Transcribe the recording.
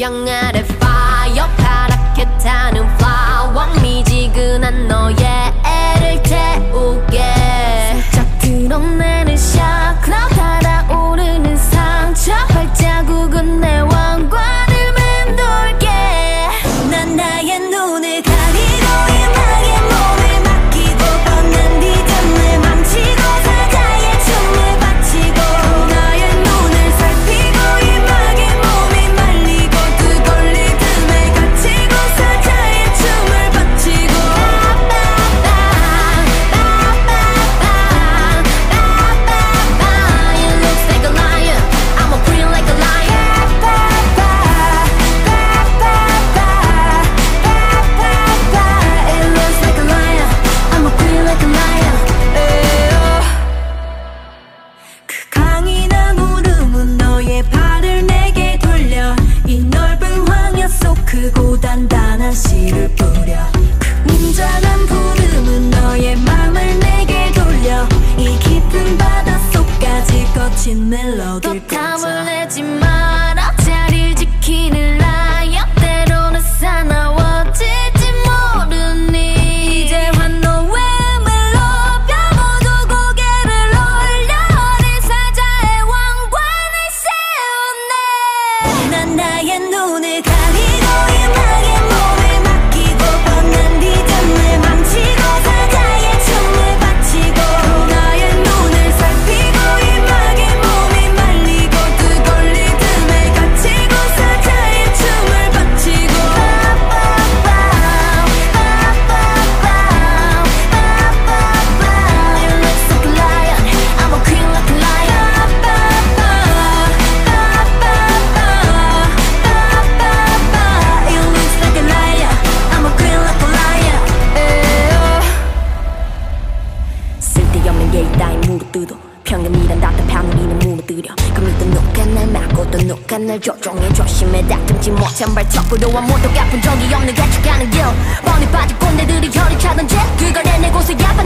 영아를 파여 파랗게 타는 거친 멜로디를 또 탐을 내지 마라. 자리를 지키는 라이언. 때로는 사나워질지 모르니. 이제 환노의 멜로 펴고도 고개를 올려. 어린 사자의 왕관을 세우네. 난 나의 눈을 가 따윈 무릎뜯어 평균이란 답답한 우리는 무너뜨려 또 누가 날 막고 또 누가 날 조종해. 조심해 다듬지 못한 발톱으로 아무도 아픈 적이 없는 개척하는 길. 뻔히 빠진 꼰대들이 혀를 차던 죄. 그걸 해내고서야 받